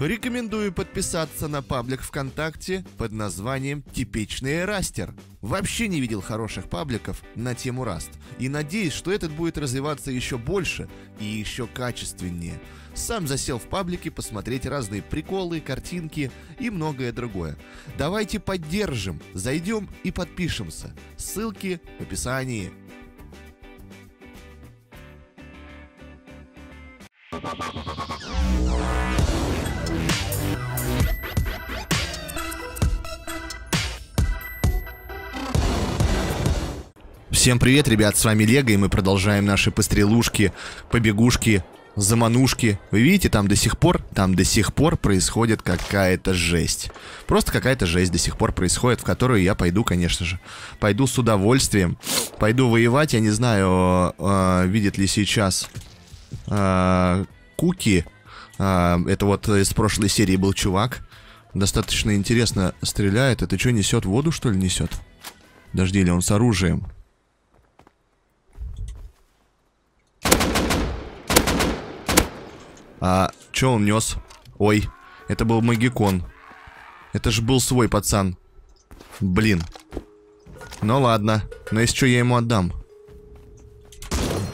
Рекомендую подписаться на паблик ВКонтакте под названием «Типичный растер». Вообще не видел хороших пабликов на тему Раст. И надеюсь, что этот будет развиваться еще больше и еще качественнее. Сам засел в паблике посмотреть разные приколы, картинки и многое другое. Давайте поддержим, зайдем и подпишемся. Ссылки в описании. Всем привет, ребят, с вами Лего, и мы продолжаем наши пострелушки, побегушки, заманушки. Вы видите, там до сих пор, там до сих пор происходит какая-то жесть. Просто какая-то жесть до сих пор происходит, в которую я пойду, конечно же. Пойду с удовольствием. Пойду воевать, я не знаю, э, видит ли сейчас э, Куки. Э, это вот из прошлой серии был чувак. Достаточно интересно стреляет. Это что, несет воду, что ли, несет? Дожди ли он с оружием? А чё он нес? Ой, это был магикон. Это же был свой пацан. Блин. Ну ладно. Но если что, я ему отдам.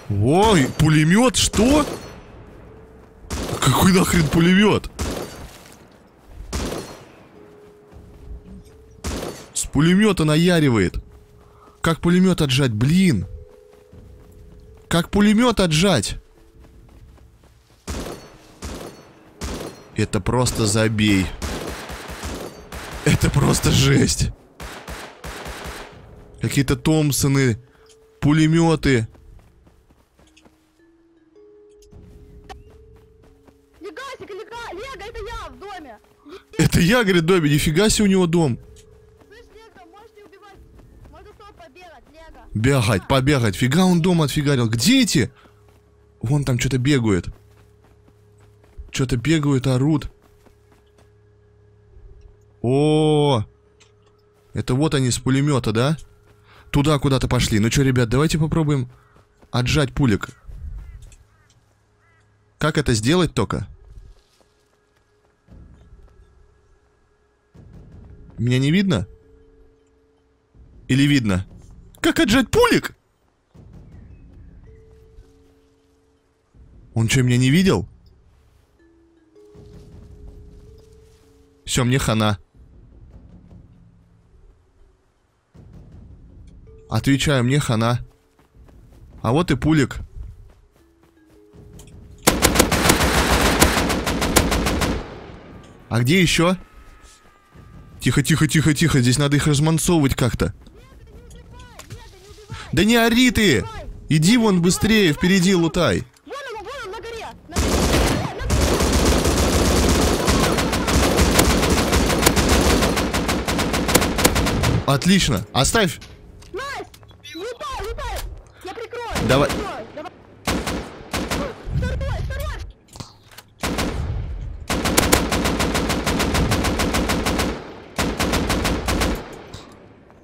Ой, пулемет, что? Какой нахрен пулемет? С пулемета наяривает. Как пулемет отжать, блин. Как пулемет отжать? Это просто забей. Это просто жесть. Какие-то Томпсоны, пулеметы. Легасик, лега, Лего, это я в доме. Это я, говорит, доме, нифига себе у него дом. Слышь, Лего, можешь не убивать. Можно с тобой побегать, Лего. Бегать, побегать. Фига он дом отфигарил. Где эти? Вон там что-то бегают. Что-то бегают, орут. О, это вот они с пулемета, да? Туда куда-то пошли. Ну что, ребят, давайте попробуем отжать пулик. Как это сделать только? Меня не видно? Или видно? Как отжать пулик? Он что, меня не видел? Все, мне хана. Отвечаю, мне хана. А вот и пулик. А где еще? Тихо, тихо, тихо, тихо. Здесь надо их разманцовывать как-то. Да не ори ты! Иди вон быстрее, впереди лутай. Вон он, вон он, на горе. На горе, на горе. Отлично. Оставь. Nice! Лутай, лутай. Я прикрою. Давай. Я прикрою. Давай. Второй, второй.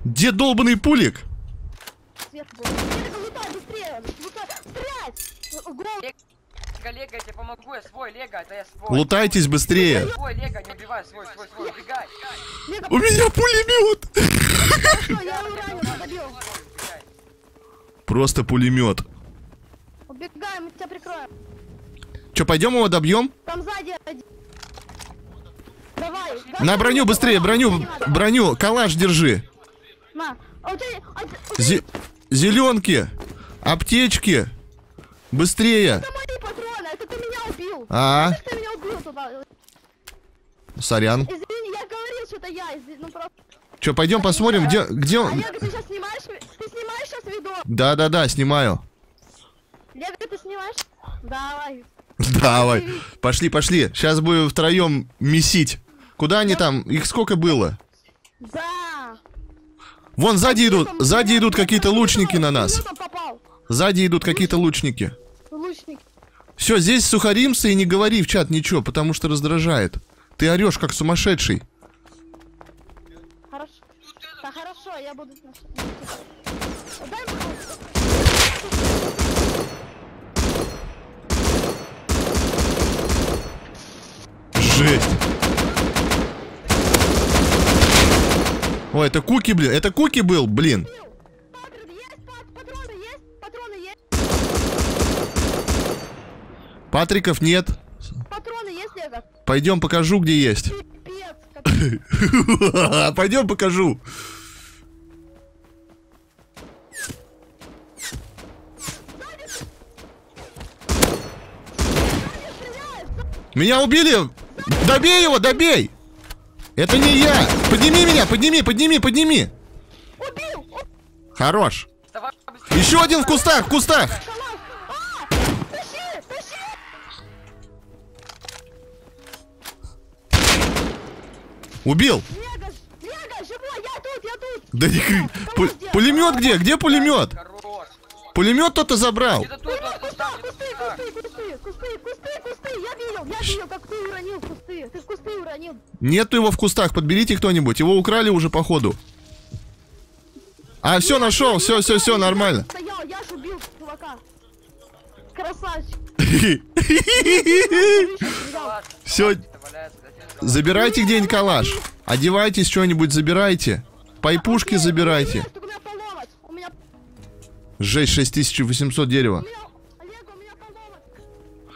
Где долбанный пулик? Был. Лутай быстрее. Лутай. Стрелять. Голову. Лего, Лего, я тебе помогу, я свой, Лего, это я свой. Лутайтесь быстрее. Свой, Лего, не убивай, свой, свой, свой, убегай. Лего, У меня пулемет. Просто пулемет. Убегаем, мы тебя прикроем. Че, пойдем его добьем? Там сзади один. Давай. На броню быстрее, броню, броню, калаш держи. На. Зе- зеленки, аптечки, быстрее. Это мои патроны, это ты меня убил. А, сорян. Извини, я говорил, что это я. Ну просто... Че, пойдем посмотрим, где, где А он? Лего, ты сейчас снимаешь? Ты снимаешь сейчас видос? Да-да-да, снимаю. Лего, ты снимаешь? Давай. Давай, пошли, пошли. Сейчас будем втроем месить. Куда они там? Их сколько было? Да. Вон сзади идут, сзади идут какие-то лучники на нас. Сзади идут какие-то лучники. Лучник. Все, здесь сухаримся и не говори в чат ничего, потому что раздражает. Ты орешь как сумасшедший. Хорошо. Да хорошо, я буду... Дай мне жесть. Ой, это Куки, блин. Это Куки был, блин. Патриков нет. патроны есть, Лего? Пойдем покажу, где есть. Пойдем покажу. Меня убили! Добей его, добей! Это не я! Подними меня, подними, подними, подними! Хорош! Еще один в кустах, в кустах! Убил! Лего! Лего! Живой! Я тут! Я тут! Да не хрен. Пу- Пулемет где? Где пулемет? Пулемет кто-то забрал. Там, Кусты! Кусты! Кусты! Кусты! Кусты! Кусты! Я видел! Я видел, как ты уронил в кусты! Ты в кусты уронил! Нету его в кустах, подберите кто-нибудь. Его украли уже походу. А, все, нашел, все, все, все, нормально. Стоял! Я ж убил чувака! Красавчик! Калаш, Забирайте где-нибудь калаш. Одевайтесь, что-нибудь забирайте. Пайпушки забирайте. Жесть, 6800 У дерева.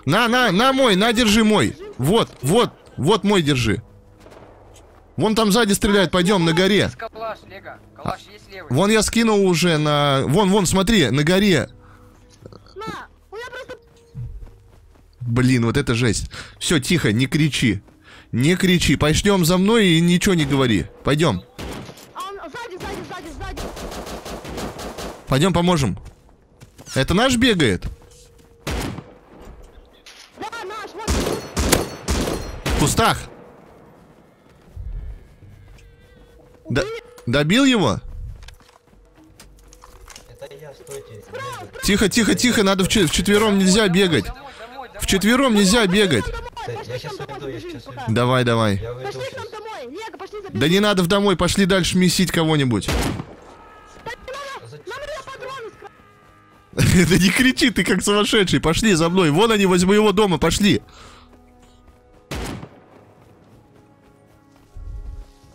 На, на, на мой, на, держи мой. Вот, вот, вот мой держи. Вон там сзади стреляют, пойдем на горе. Вон я скинул уже на... Вон, вон, смотри, на горе. Блин, вот это жесть. Все, тихо, не кричи. Не кричи. Пойдем за мной и ничего не говори. Пойдем. Он сзади, сзади, сзади, сзади! Пойдем поможем. Это наш бегает? Да, наш! Вот! В кустах. Д- добил его? Это я, стойте. Тихо, тихо, тихо, надо в вчетвером нельзя бегать. Домой. Вчетвером нельзя бегать. Я уйду, я уйду. Давай, давай. Я Пошли к нам сейчас. домой! Лего, пошли забежим! Да не надо в домой, пошли дальше месить кого-нибудь. Нам надо патроны скрафтить! Да не кричи, ты как сумасшедший. Пошли за мной. Вон они возле моего дома, пошли.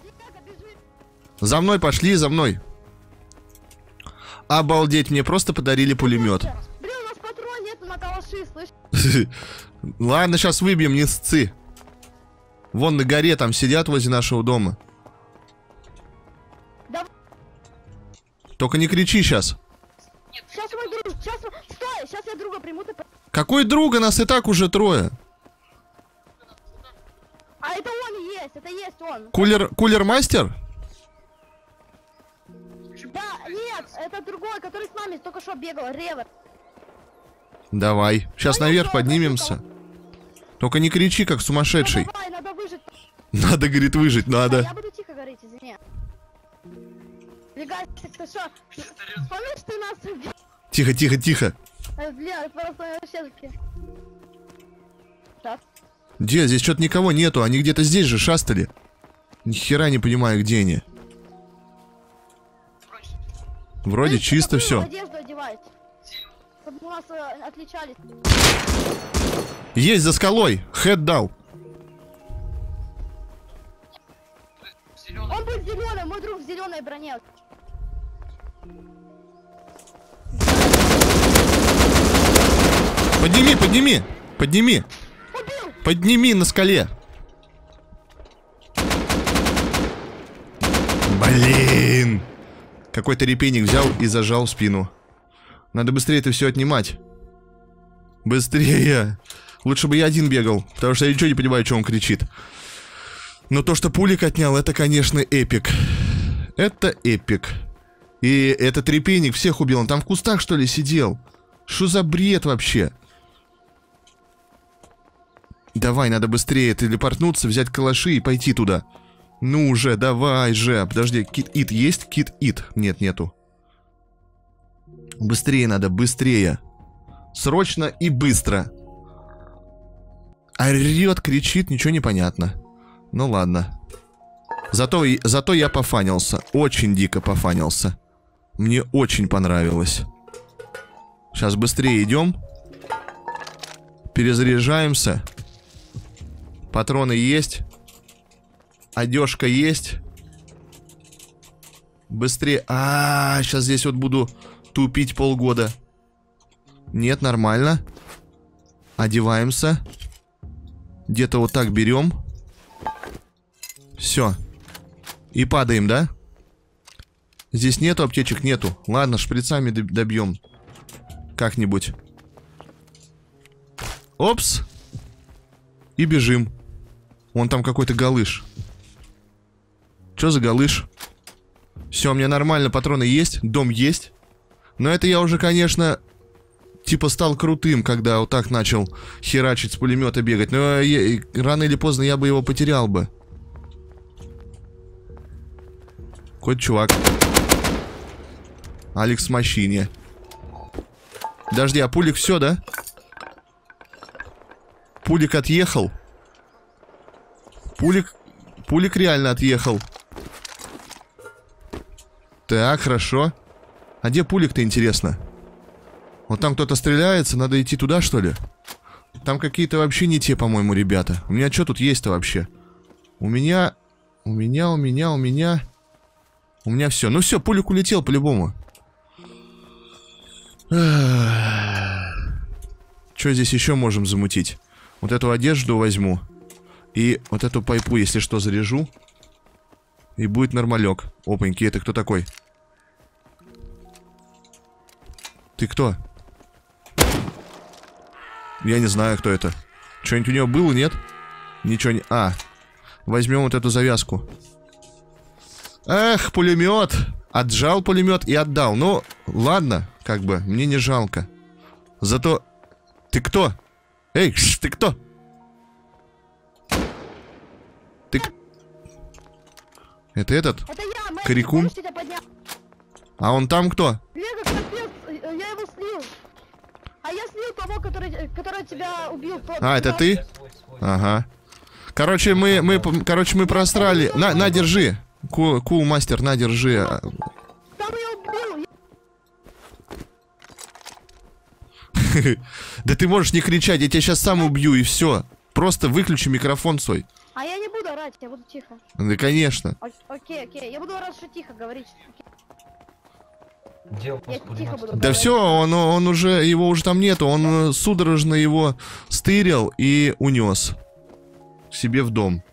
Лего, бежи! За мной пошли, за мной. Обалдеть, мне просто подарили пулемет. Блин, у нас патрон нет на калаши, слышь? Ладно, сейчас выбьем, не сцы. Вон на горе там сидят возле нашего дома. Да, Только не кричи сейчас. сейчас мой друг, сейчас... Стой, сейчас я друга приму, ты... Какой друга? Нас и так уже трое. А это он есть, это есть он. Кулер, кулер мастер? Да, нет, это другой, который с нами только что бегал, Ревер. Давай. Сейчас Понял, наверх поднимемся. Только не кричи, как сумасшедший. Ну, давай, надо выжить. Надо, говорит, выжить, надо. я буду тихо говорить, извини. Легасик, ты что? Помнишь, ты нас убил? Тихо, тихо, тихо. Э, Бля, просто вообще. Так. Где? Здесь что-то никого нету. Они где-то здесь же шастали. Ни хера не понимаю, где они. Вроде чисто все. одежду? Нас э, отличались. Есть за скалой. Хэт дал. Он будет зеленый, мой друг в зеленой броне. Подними, подними. Подними. Убил! Подними на скале. Блин. Какой-то репейник взял и зажал спину. Надо быстрее это все отнимать. Быстрее. Лучше бы я один бегал, потому что я ничего не понимаю, что он кричит. Но то, что пулик отнял, это, конечно, эпик. Это эпик. И этот репейник всех убил. Он там в кустах, что ли, сидел? Что за бред вообще? Давай, надо быстрее телепортнуться, взять калаши и пойти туда. Ну уже, давай же. Подожди, кит-ит есть? Кит-ит. Нет, нету. Быстрее надо, быстрее. Срочно и быстро. Орет, кричит, ничего не понятно. Ну ладно. Зато, зато я пофанился. Очень дико пофанился. Мне очень понравилось. Сейчас быстрее идем. Перезаряжаемся. Патроны есть. Одежка есть. Быстрее. А, -а, а, сейчас здесь вот буду тупить полгода. Нет, нормально. Одеваемся. Где-то вот так берем. Все. И падаем, да? Здесь нету аптечек? Нету. Ладно, шприцами добьем. Как-нибудь. Опс. И бежим. Вон там какой-то галыш. Что за галыш? Все, мне нормально, патроны есть, дом есть. Но это я уже, конечно, типа стал крутым, когда вот так начал херачить с пулемета бегать. Но я, рано или поздно я бы его потерял бы. Какой чувак. Алекс в машине. Подожди, а пулик все, да? Пулик отъехал. Пулик... Пулик реально отъехал. Так, хорошо. А где пулик-то, интересно? Вот там кто-то стреляется, надо идти туда, что ли? Там какие-то вообще не те, по-моему, ребята. У меня что тут есть-то вообще? У меня... У меня, у меня, у меня... У меня все. Ну все, пулик улетел по-любому. Что здесь еще можем замутить? Вот эту одежду возьму. И вот эту пайпу, если что, заряжу. И будет нормалек. Опаньки, это кто такой? Ты кто? Я не знаю, кто это. Что-нибудь у него было, нет? Ничего не... А, возьмем вот эту завязку. Эх, пулемет! Отжал пулемет и отдал. Ну, ладно, как бы, мне не жалко. Зато... Ты кто? Эй, ш, ты кто? Ты... Это этот? Это я, Крикун? А он там кто? Э, я его слил. А я слил того, который, э, который тебя убил. Тот, А, это ты? Ага. Короче, мы, мы, короче, мы просрали. На, на, держи. Кул, кул мастер, на, держи. Да ты можешь не кричать, я тебя сейчас сам убью и все. Просто выключи микрофон свой. А я не буду орать, я буду тихо. Да, конечно. Окей, окей, я буду орать, что тихо говорить. Окей. Да все, он, он уже, его уже там нету. Он судорожно его стырил и унес себе в дом.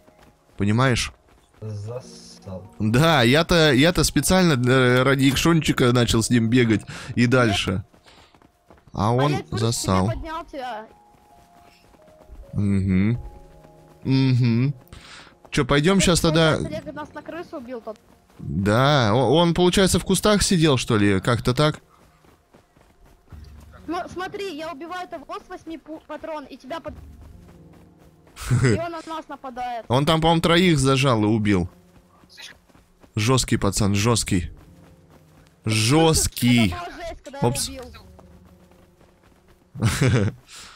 Понимаешь? Зассал. Да, я-то я-то специально э, ради икшончика начал с ним бегать и дальше. А А он помнишь, засал. Угу. Угу. Че, пойдем сейчас тогда... Олег нас на крысу убил тот. Да, он, получается, в кустах сидел, что ли? Как-то так? Ну, смотри, я убиваю того с 8 патрон, и тебя под... И он на нас нападает. Он там, по-моему, троих зажал и убил. Жесткий пацан, жесткий. Жесткий. Опс.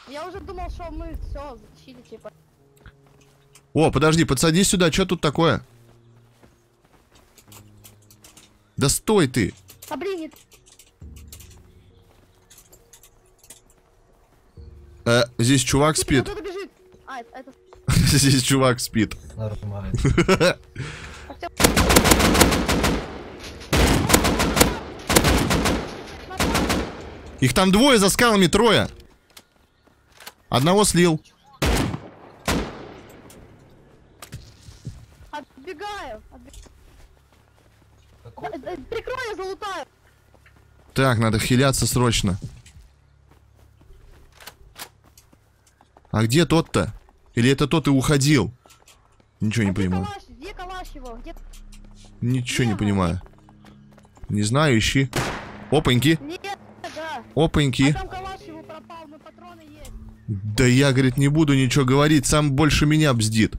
я уже думал, что мы все защитили, типа. О, подожди, подсадись сюда, что тут такое? Да стой ты! А блин. Э, здесь чувак спит. Кто-то бежит. А. Здесь чувак спит. Нормально. Их там двое за скалами, трое. Одного слил. Отбегаю. отбе- Какой? Да, да, Прикрой, я залутаю. Так, надо хиляться срочно. А где тот-то? Или это тот и уходил? Ничего не А где понимаю. калаш? Где калаш его? Где... Ничего не понимаю. Не знаю, ищи. Опаньки, Нет, да. опаньки. А там калаш его пропал, но патроны есть. Да я, говорит, не буду ничего говорить, сам больше меня бздит.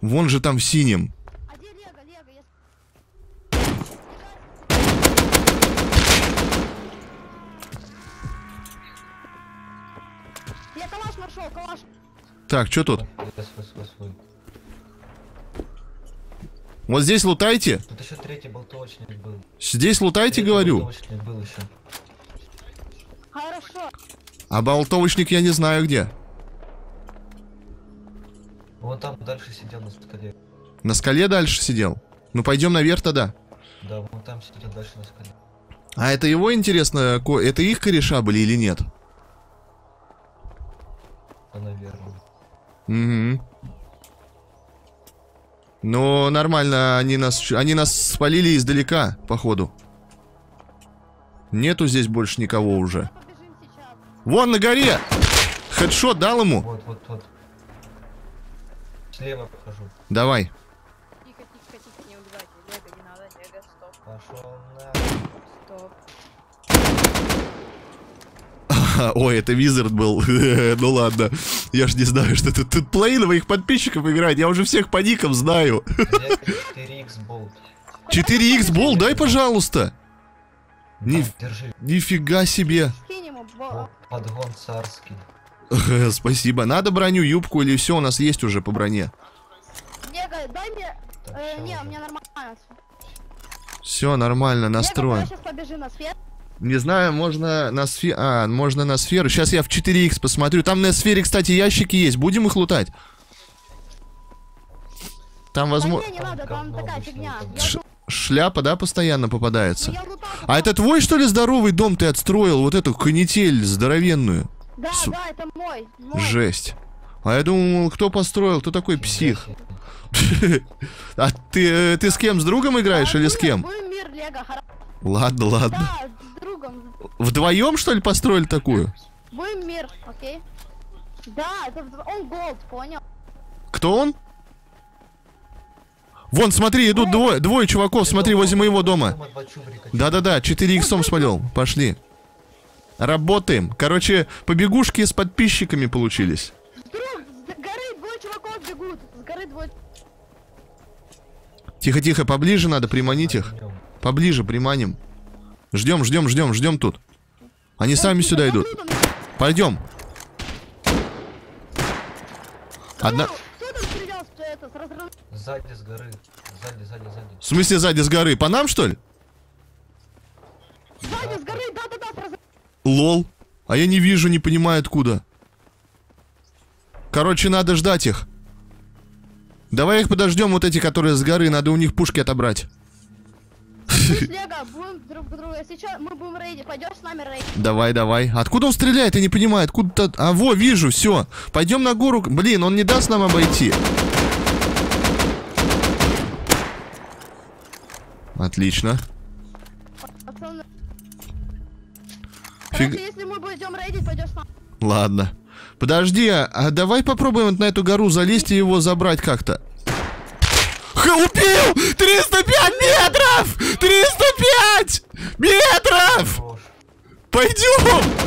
Вон же там в синем. Так, что тут? Вот здесь лутайте. Тут еще третий болтовочник был. Здесь лутайте, Третий говорю. болтовочник был еще. Хорошо. А болтовочник я не знаю где. Вон там дальше сидел на скале. На скале дальше сидел? Ну пойдем наверх тогда. Да, вон там сидел дальше на скале. А это его, интересно, ко- это их кореша были или нет? А, наверное. Угу. Ну, нормально, они нас, они нас спалили издалека, походу. Нету здесь больше никого уже. Вон на горе! Хедшот дал ему? Вот, вот, вот. Слева прохожу. Давай. Ой, это Визард был. ну ладно. Я ж не знаю, что тут, тут половина моих подписчиков играет. Я уже всех по никам знаю. 4x болт. 4х бол, дай, пожалуйста. Ни-. Нифига себе. Подгон царский. Спасибо. Надо броню, юбку или все у нас есть уже по броне? Лего, дай мне... Так, э, не, уже. мне нормально. Все нормально, настроен. сейчас побежим на свет. Не знаю, можно на сферу... А, можно на сферу. Сейчас я в 4х посмотрю. Там на сфере, кстати, ящики есть. Будем их лутать? Там, возможно... Шляпа, да, постоянно попадается? А это твой, что ли, здоровый дом ты отстроил? Вот эту канитель здоровенную? Да, Су- да, это мой. мой. Жесть. А я думал, кто построил? Кто такой псих? А ты, э, ты с кем? С другом играешь А, или с будем- кем? Ладно, ладно. Вдвоем, что ли, построили такую? Будем мир, окей? Да, это вдво- он голд, понял? Кто он? Вон, смотри, идут двое, двое чуваков, смотри, возле моего дома. Да-да-да, 4 иксом смотрел. Пошли. Работаем. Короче, побегушки с подписчиками получились. С горы двое чуваков бегут. С горы двое... Тихо-тихо, поближе надо приманить их. Поближе приманим. Ждем, ждем, ждем, ждем тут. Они сами сюда идут. Пойдем. Одна... Сзади с горы. Сзади, сзади, сзади. В смысле сзади с горы? По нам, что ли? Сзади, с горы, да-да-да, с. Лол. А я не вижу, не понимаю откуда. Короче, надо ждать их. Давай их подождем, вот эти, которые с горы, надо у них пушки отобрать. Лего, будем друг друга... Сейчас мы будем рейдить, пойдешь с нами рейдить? Давай, давай. Откуда он стреляет? Я не понимаю. Откуда-то... А, во, вижу, все. Пойдем на гору. Блин, он не даст нам обойти. Отлично. Пацаны... Фиг- Короче, если мы будем рейдить, пойдешь с нами. Ладно. Подожди, а, а давай попробуем вот на эту гору залезть и его забрать как-то. Ха, убил! 305 метров! 305 метров! Пойдем!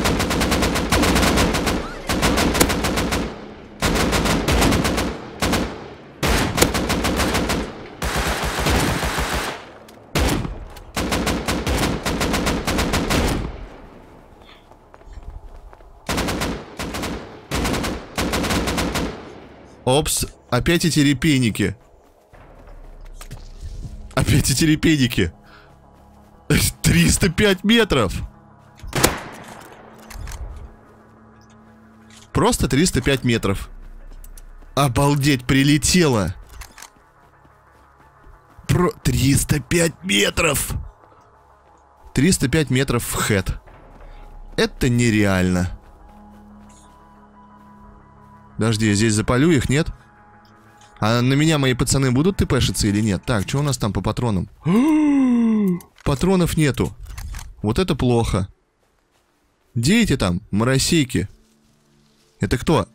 Опс, опять эти репейники. Опять эти репейники. 305 метров. Просто 305 метров. Обалдеть, прилетело. Про 305 метров. 305 метров в хэт. Это нереально. Подожди, я здесь запалю их, нет? А на меня мои пацаны будут тпшиться или нет? Так, что у нас там по патронам? Патронов нету. Вот это плохо. Где эти там моросейки? Это кто?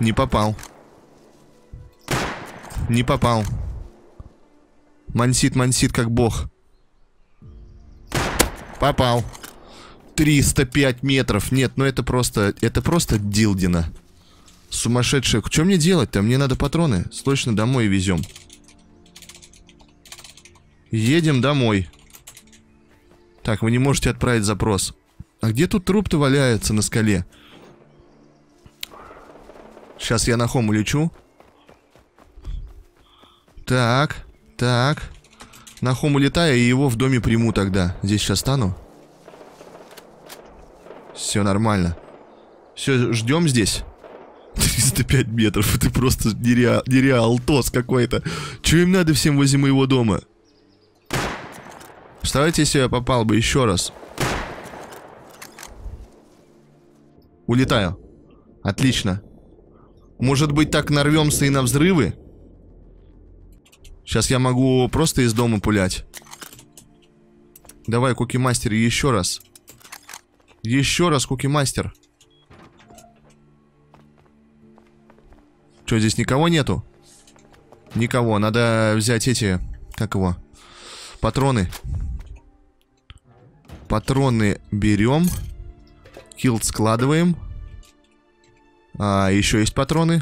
Не попал. Не попал. Мансит, мансит, как бог. Попал. 305 метров. Нет, ну это просто... Это просто дилдина. Сумасшедшая. Что мне делать-то? Мне надо патроны. Срочно домой везем. Едем домой. Так, вы не можете отправить запрос. А где тут труп-то валяется на скале? Сейчас я на хом улечу. Так, так. На хом улетаю и его в доме приму тогда. Здесь сейчас стану. Все нормально. Все, ждем здесь. 305 метров, это просто нереал, нереал, тос какой-то. Че им надо всем возле моего дома? Представляете, если я попал бы еще раз? Улетаю. Отлично. Может быть, так нарвемся и на взрывы? Сейчас я могу просто из дома пулять. Давай, Куки Мастер, еще раз. Еще раз, Куки Мастер. Что, здесь никого нету? Никого. Надо взять эти... Как его? Патроны. Патроны берем. Килд складываем. А, еще есть патроны.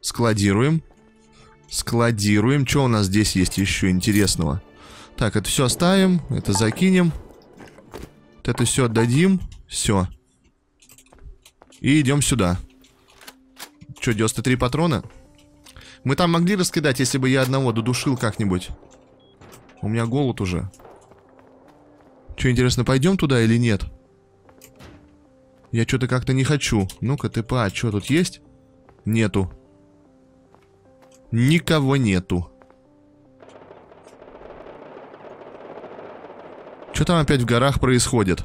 Складируем. Складируем. Что у нас здесь есть еще интересного? Так, это все оставим. Это закинем. Вот это все отдадим. Все. И идем сюда. Что, 93 патрона? Мы там могли раскидать, если бы я одного додушил как-нибудь. У меня голод уже. Что, интересно, пойдем туда или нет? Я что-то как-то не хочу. Ну-ка, ты па, что тут есть? Нету. Никого нету. Что там опять в горах происходит?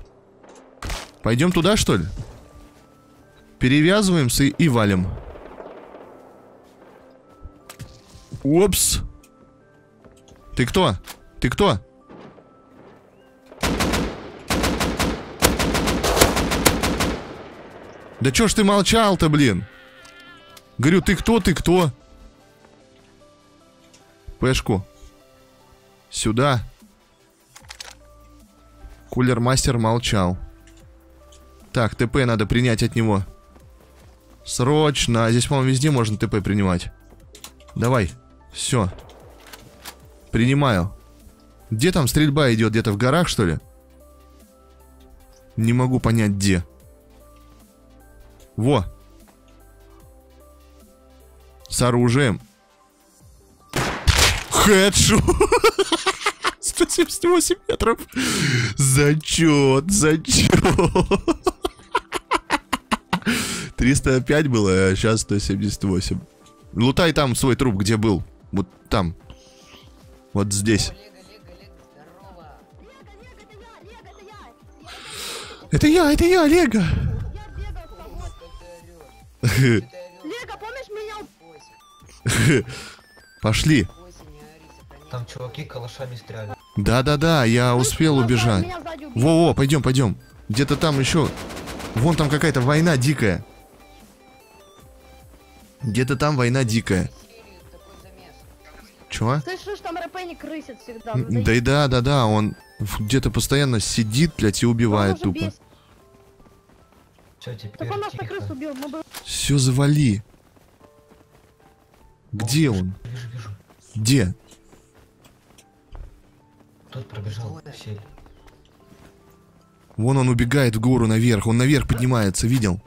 Пойдем туда, что ли? Перевязываемся и валим. Упс. Ты кто? Ты кто? Да чё ж ты молчал-то, блин? Говорю, ты кто, ты кто? Пешку. Сюда. Кулер-мастер молчал. Так, ТП надо принять от него. Срочно. Здесь, по-моему, везде можно ТП принимать. Давай. Все. Принимаю. Где там стрельба идет? Где-то в горах, что ли? Не могу понять, где. Во. С оружием. Хедшот. 178 метров. Зачет, зачет. 305 было, а сейчас 178. Лутай там свой труп, где был. Вот там. Вот здесь. Это я, это я, Лего. Лего, помнишь меня? Пошли. Там чуваки калашами стреляли. Да-да-да, я успел Меня убежать. Во-во, пойдем, пойдем. Где-то там еще. Вон там какая-то война дикая. Где-то там война дикая. Чего? Слышишь, там рэпэ не крысит всегда. Да и да, да, да, он где-то постоянно сидит, блядь, и убивает тупо. бесит. Все, теперь Так он нас на тихо. крыс убил. Мы бы... Все завали. Где он? Вижу, вижу. Где? Тут пробежал сель. Вон он убегает в гору наверх. Он наверх поднимается, видел?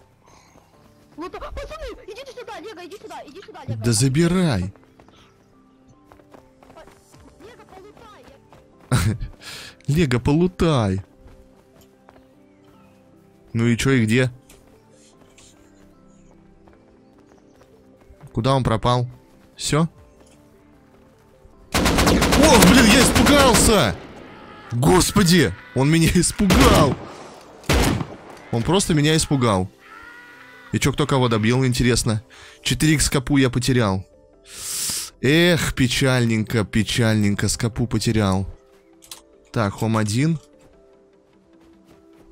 Вот, пацаны, идите сюда, Лего, иди сюда, иди сюда, Лего. Да забирай. Лего, полутай. Ну и чё, и где? Куда он пропал? Все? Ох, блин, я испугался! Господи, он меня испугал! Он просто меня испугал. И чё, кто кого добил, интересно? 4х скопу я потерял. Эх, печальненько, печальненько, скопу потерял. Так, хом 1.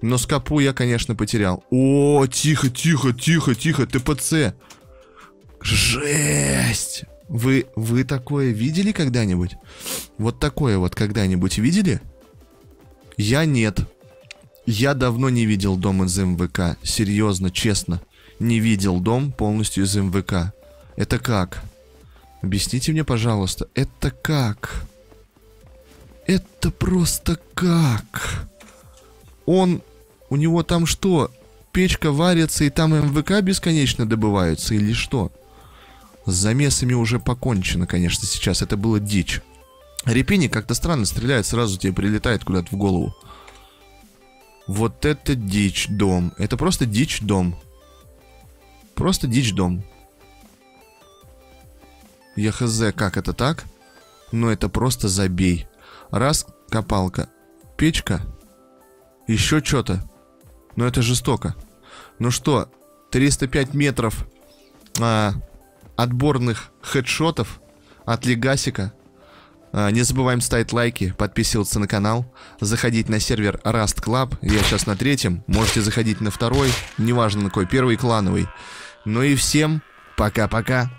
Но скопу я, конечно, потерял. О, тихо, тихо, тихо, тихо, ТПЦ. Жесть! Вы, вы такое видели когда-нибудь? Вот такое вот когда-нибудь видели? Я нет. Я давно не видел дом из МВК. Серьезно, честно. Не видел дом полностью из МВК. Это как? Объясните мне, пожалуйста, это как? Это просто как? Он... У него там что? Печка варится и там МВК бесконечно добываются или что? С замесами уже покончено, конечно, сейчас. Это было дичь. Репини как-то странно стреляет, сразу тебе прилетает куда-то в голову. Вот это дичь дом. Это просто дичь дом. Просто дичь дом. Я хз, как это так? Но это просто забей. Раз, копалка. Печка. Еще что-то. Но это жестоко. Ну что, 305 метров а, отборных хедшотов от Легасика. А, не забываем ставить лайки, подписываться на канал, заходить на сервер Rust Club. Я сейчас на третьем. Можете заходить на второй, неважно на какой, первый клановый. Ну и всем пока-пока.